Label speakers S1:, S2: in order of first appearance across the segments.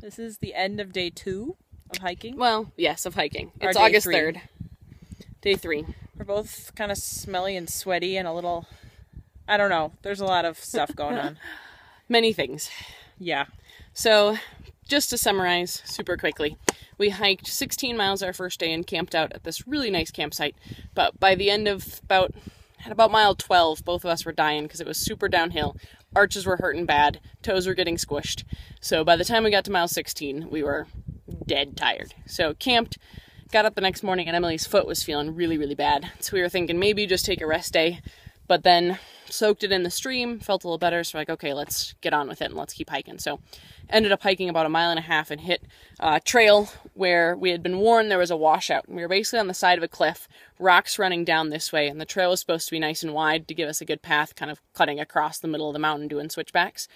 S1: This is the end of day two of hiking.
S2: Well, yes, of hiking.
S1: Or
S2: It's
S1: day
S2: August
S1: three.
S2: 3rd. Day three.
S1: We're both kind of smelly and sweaty and a little. I don't know. There's a lot of stuff going on.
S2: Many things.
S1: Yeah.
S2: So, just to summarize super quickly, we hiked 16 miles our first day and camped out at this really nice campsite. But by the end of about at about mile 12, both of us were dying because it was super downhill. Arches were hurting bad, toes were getting squished. So by the time we got to mile 16, we were dead tired. So camped, got up the next morning, and Emilie's foot was feeling really, really bad. So we were thinking maybe just take a rest day, but then soaked it in the stream, felt a little better. So like, okay, let's get on with it and let's keep hiking. So ended up hiking about a mile and a half and hit a trail where we had been warned there was a washout. We were basically on the side of a cliff, rocks running down this way, and the trail was supposed to be nice and wide to give us a good path, kind of cutting across the middle of the mountain doing switchbacks.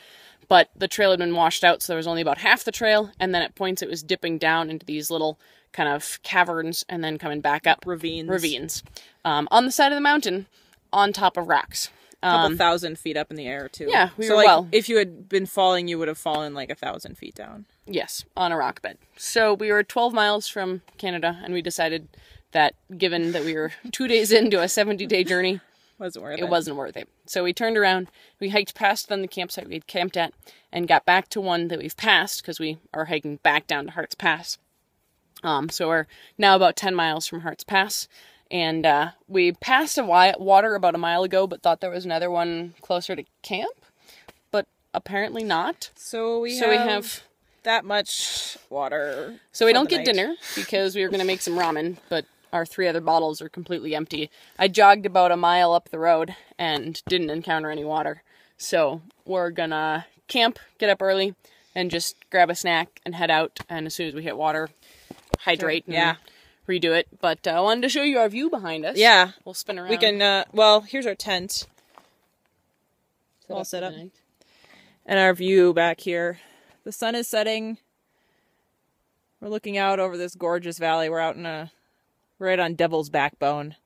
S2: But the trail had been washed out, so there was only about half the trail, and then at points it was dipping down into these little kind of caverns and then coming back up
S1: Ravines.
S2: ravines um, on the side of the mountain on top of rocks.
S1: A couple
S2: Um,
S1: thousand feet up in the air too.
S2: Yeah, we
S1: so
S2: were
S1: like,
S2: well.
S1: If you had been falling, you would have fallen like a thousand feet down.
S2: Yes, on a rock bed. So we were 12 miles from Canada, and we decided that given that we were two days into a 70 day journey,
S1: Wasn't worth it.
S2: it wasn't worth it. So we turned around, we hiked past then the campsite we had camped at, and got back to one that we've passed because we are hiking back down to Hart's Pass. Um, so we're now about 10 miles from Hart's Pass. And uh, we passed a water about a mile ago, but thought there was another one closer to camp. But apparently not.
S1: So we
S2: So
S1: have,
S2: we have
S1: that much water.
S2: So we don't get
S1: night.
S2: dinner because we were going to make some ramen, but our three other bottles are completely empty. I jogged about a mile up the road and didn't encounter any water. So we're going to camp, get up early, and just grab a snack and head out. And as soon as we hit water, hydrate and
S1: Yeah.
S2: Redo it. But uh, I wanted to show you our view behind us.
S1: Yeah.
S2: We'll spin around.
S1: We can. Uh, well, here's our tent
S2: set
S1: all set up. and our view back here. The sun is setting. We're looking out over this gorgeous valley. We're out in a right on Devil's Backbone.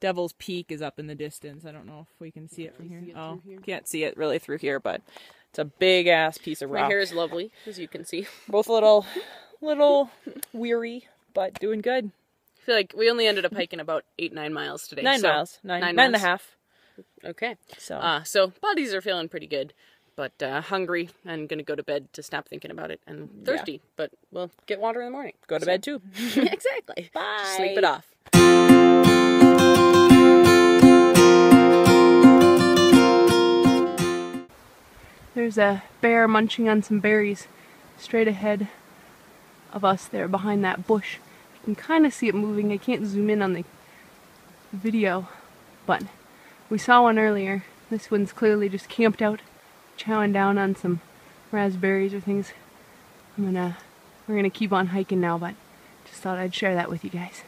S1: Devil's Peak is up in the distance. I don't know if we can see it from here.
S2: it
S1: oh,
S2: here?
S1: can't see it really through here, but it's a big ass piece of rock.
S2: My hair is lovely, as you can see.
S1: Both a little, little weary, but doing good.
S2: I feel like we only ended up hiking about eight, nine miles today.
S1: Nine
S2: so-
S1: miles, nine,
S2: nine
S1: nine and a half.
S2: Okay.
S1: So
S2: Uh, so bodies are feeling pretty good, but uh, hungry and gonna go to bed to stop thinking about it and thirsty. But we'll get water in the morning.
S1: go to
S2: So-
S1: bed too.
S2: exactly.
S1: Bye.
S2: Sleep it off. There's a bear munching on some berries straight ahead of us there behind that bush. You can kind of see it moving. I can't zoom in on the video, but we saw one earlier. This one's clearly just camped out, chowing down on some raspberries or things. I'm gonna, we're gonna keep on hiking now, but just thought I'd share that with you guys.